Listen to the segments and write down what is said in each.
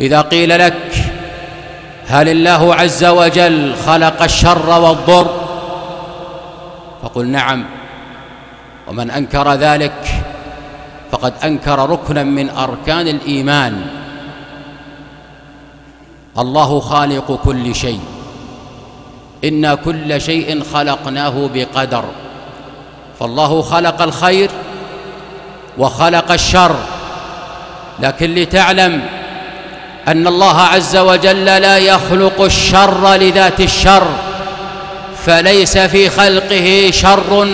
إذا قيل لك هل الله عز وجل خلق الشر والضر؟ فقل نعم. ومن أنكر ذلك فقد أنكر ركنا من أركان الإيمان. الله خالق كل شيء. إنا كل شيء خلقناه بقدر. فالله خلق الخير وخلق الشر. لكن لتعلم أن الله عز وجل لا يخلق الشر لذات الشر فليس في خلقه شر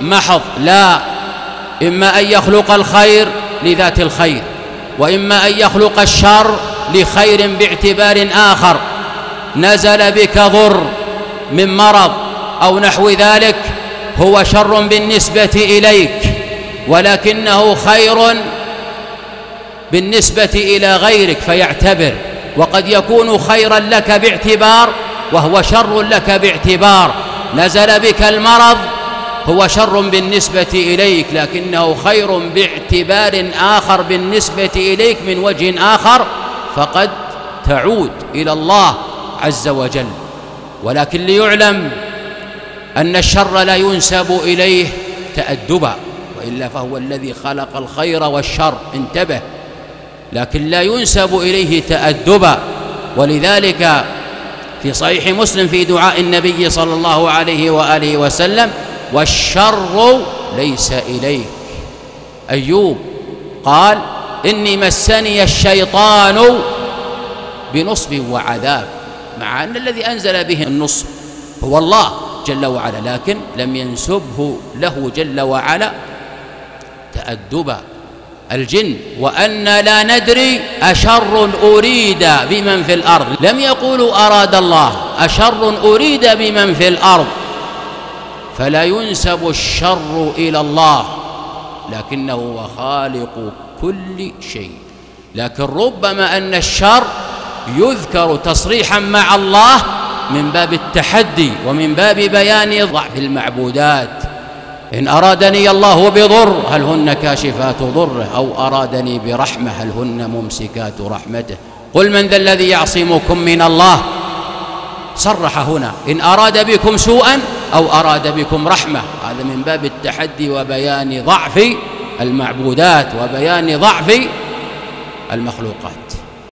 محض لا إما أن يخلق الخير لذات الخير وإما أن يخلق الشر لخير باعتبار آخر نزل بك ضر من مرض أو نحو ذلك هو شر بالنسبة إليك ولكنه خير بالنسبة إلى غيرك فيعتبر وقد يكون خيرا لك باعتبار وهو شر لك باعتبار. نزل بك المرض هو شر بالنسبة إليك لكنه خير باعتبار آخر بالنسبة إليك من وجه آخر فقد تعود إلى الله عز وجل. ولكن ليعلم أن الشر لا ينسب إليه تأدبا وإلا فهو الذي خلق الخير والشر. انتبه لكن لا ينسب إليه تأدبا ولذلك في صحيح مسلم في دعاء النبي صلى الله عليه وآله وسلم والشر ليس إليك. أيوب قال إني مسني الشيطان بنصب وعذاب مع أن الذي أنزل به النصب هو الله جل وعلا لكن لم ينسبه له جل وعلا تأدبا. الجن وأن لا ندري أشر أريد بمن في الأرض. لم يقولوا أراد الله أشر أريد بمن في الأرض. فلا ينسب الشر إلى الله لكنه هو خالق كل شيء. لكن ربما أن الشر يذكر تصريحا مع الله من باب التحدي ومن باب بيان ضعف المعبودات. إن أرادني الله بضر هل هن كاشفات ضره؟ أو أرادني برحمة هل هن ممسكات رحمته؟ قل من ذا الذي يعصمكم من الله؟ صرح هنا إن أراد بكم سوءا أو أراد بكم رحمة. هذا من باب التحدي وبيان ضعف المعبودات وبيان ضعف المخلوقات.